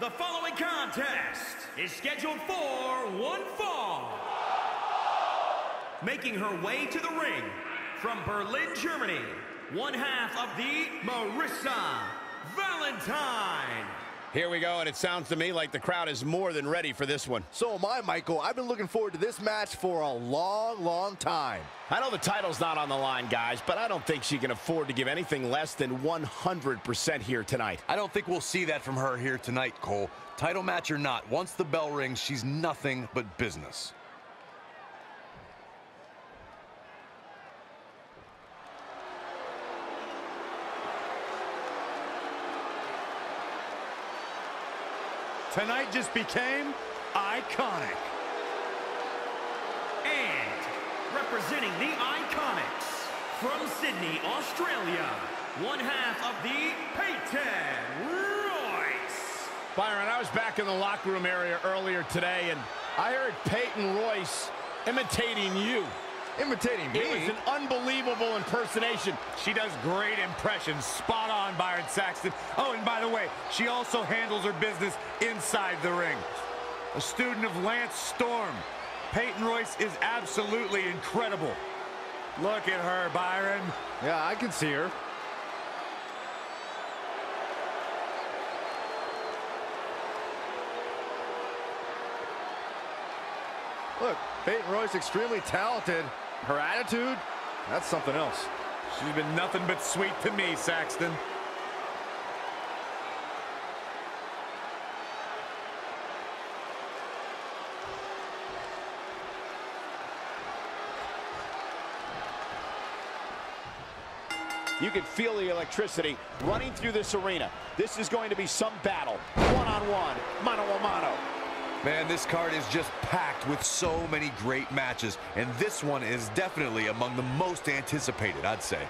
The following contest is scheduled for one fall. Making her way to the ring from Berlin, Germany, one half of the Marissa Valentine. Here we go, and it sounds to me like the crowd is more than ready for this one. So am I, Michael. I've been looking forward to this match for a long, long time. I know the title's not on the line, guys, but I don't think she can afford to give anything less than 100% here tonight. I don't think we'll see that from her here tonight, Cole. Title match or not, once the bell rings, she's nothing but business. Tonight just became iconic. And representing the Iconics from Sydney, Australia, one half of the Peyton Royce. Byron, I was back in the locker room area earlier today, and I heard Peyton Royce imitating you. Imitating me? It was an unbelievable impersonation. She does great impressions. Spot on, Byron Saxton. Oh, and by the way, she also handles her business inside the ring. A student of Lance Storm. Peyton Royce is absolutely incredible. Look at her, Byron. Yeah, I can see her. Look, Peyton Royce extremely talented. Her attitude, that's something else. She's been nothing but sweet to me, Saxton. You can feel the electricity running through this arena. This is going to be some battle. One-on-one, mano-a-mano. Man, this card is just packed with so many great matches, and this one is definitely among the most anticipated, I'd say.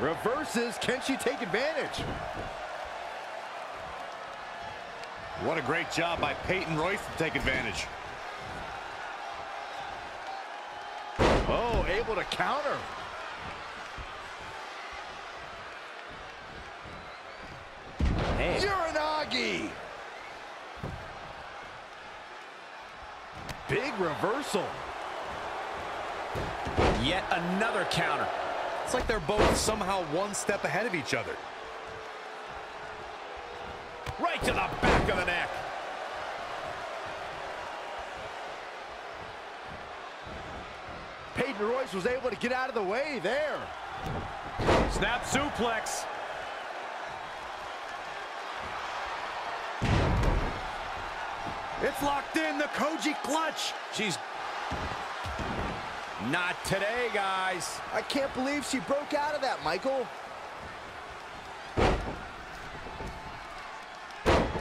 Reverses, can she take advantage? What a great job by Peyton Royce to take advantage. Oh, able to counter. Hey. Uranage! Big reversal. Yet another counter. It's like they're both somehow one step ahead of each other. Right to the back of the neck. Peyton Royce was able to get out of the way there. Snap suplex. It's locked in, the Koji clutch. She's not today, guys. I can't believe she broke out of that, Michael.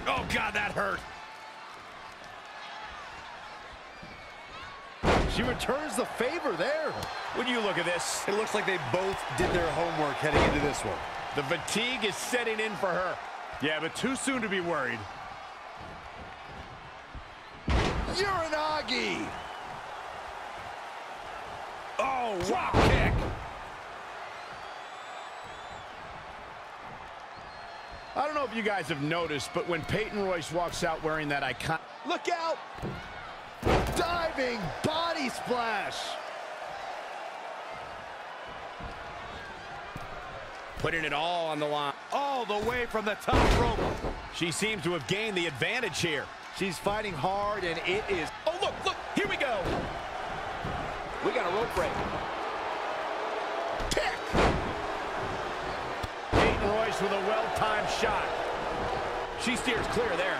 Oh, God, that hurt. She returns the favor there. When you look at this, It looks like they both did their homework heading into this one. the fatigue is setting in for her. Yeah, but too soon to be worried. Uranage! Oh, drop kick. I don't know if you guys have noticed, but when Peyton Royce walks out wearing that icon... Look out! Diving body splash! Putting it all on the line. All the way from the top rope. She seems to have gained the advantage here. She's fighting hard, and it is... Oh, look, look, here we go. We got a rope break. Kick! Peyton Royce with a well-timed shot. She steers clear there.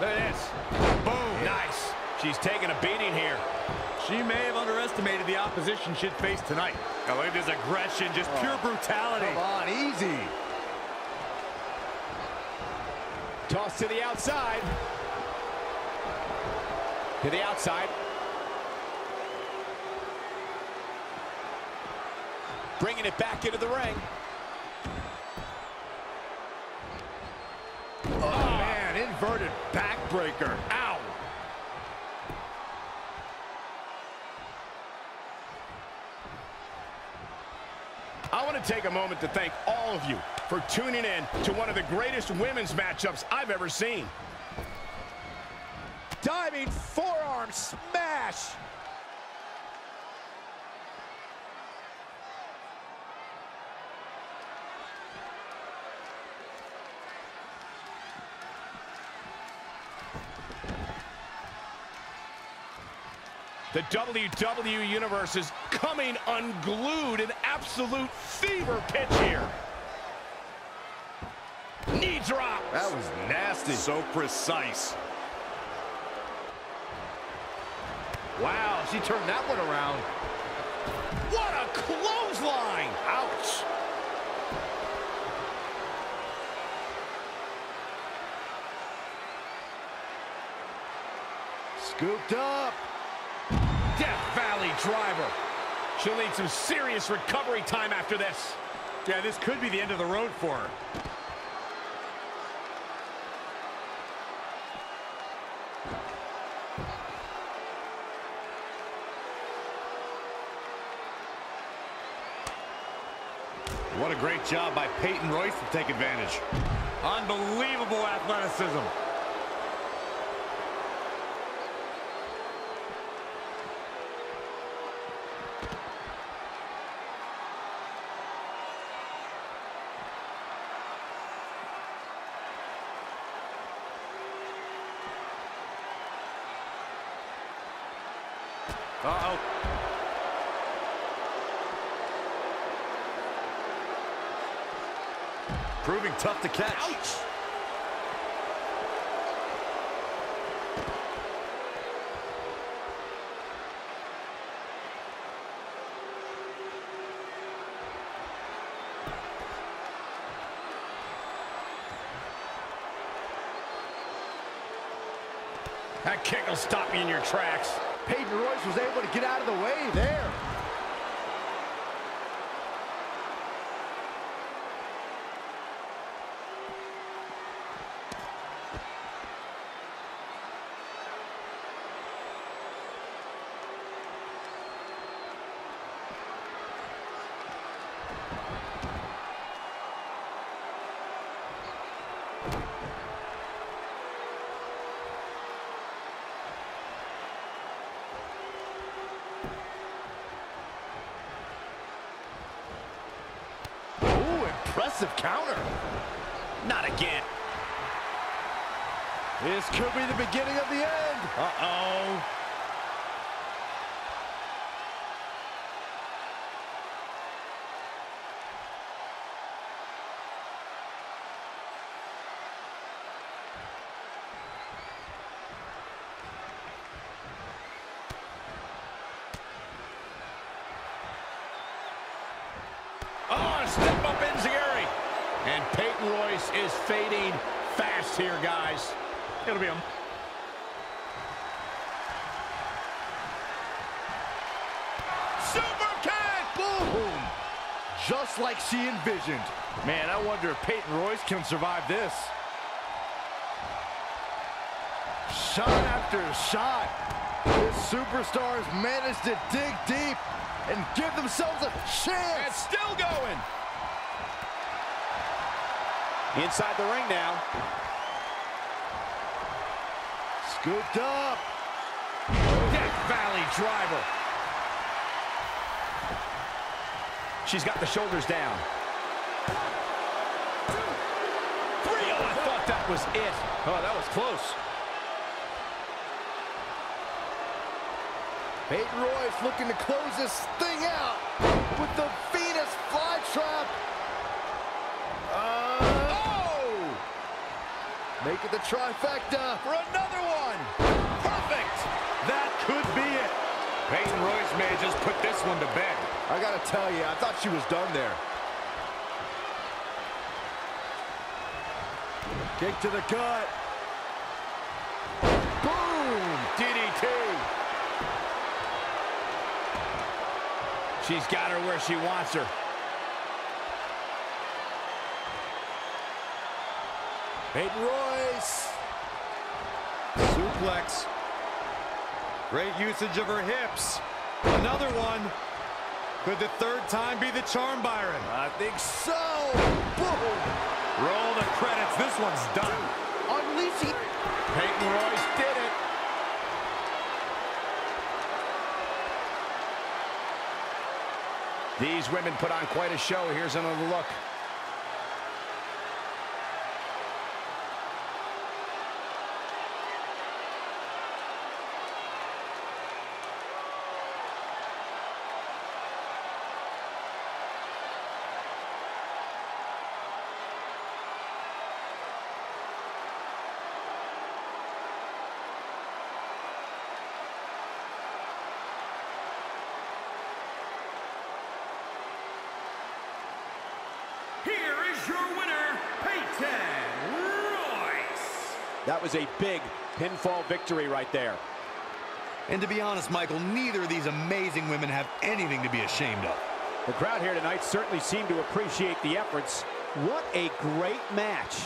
Look at this. She's taking a beating here. She may have underestimated the opposition she'd face tonight. Oh, look at this aggression, just oh. pure brutality. Come on, easy. Toss to the outside. To the outside. Bringing it back into the ring. Oh, man, inverted backbreaker. To take a moment to thank all of you for tuning in to one of the greatest women's matchups I've ever seen. Diving forearm smash. The WWE Universe is coming unglued in absolute fever pitch here. Knee drop. That was nasty. So precise. Wow, she turned that one around. What a clothesline. Ouch. Scooped up. Driver. She'll need some serious recovery time after this. Yeah, this could be the end of the road for her. What a great job by Peyton Royce to take advantage. Unbelievable athleticism. Uh-oh. Proving tough to catch. Ouch. That kick will stop you in your tracks. Peyton Royce was able to get out of the way there. Impressive counter. Not again. This could be the beginning of the end. Uh-oh. Oh, step up Enziguri. And Peyton Royce is fading fast here, guys. It'll be a... Super kick! Boom! Just like she envisioned. Man, I wonder if Peyton Royce can survive this. Shot after shot. This superstar has managed to dig deep and give themselves a chance. It's still going. Inside the ring now. Scooped up. Death Valley driver. She's got the shoulders down. Three. Oh, I thought that was it. Oh, that was close. Peyton Royce looking to close this thing out with the Venus flytrap. Make it the trifecta. For another one. Perfect. That could be it. Peyton Royce may have just put this one to bed. I gotta tell you, I thought she was done there. Kick to the gut. Boom! DDT. She's got her where she wants her. Peyton Royce. Suplex. Great usage of her hips. Another one. Could the third time be the charm, Byron? I think so. Boom. Roll the credits. This one's done. Unleashing. Peyton Royce did it. These women put on quite a show. Here's another look. Here is your winner, Peyton Royce. That was a big pinfall victory right there. And to be honest, Michael, neither of these amazing women have anything to be ashamed of. The crowd here tonight certainly seemed to appreciate the efforts. What a great match.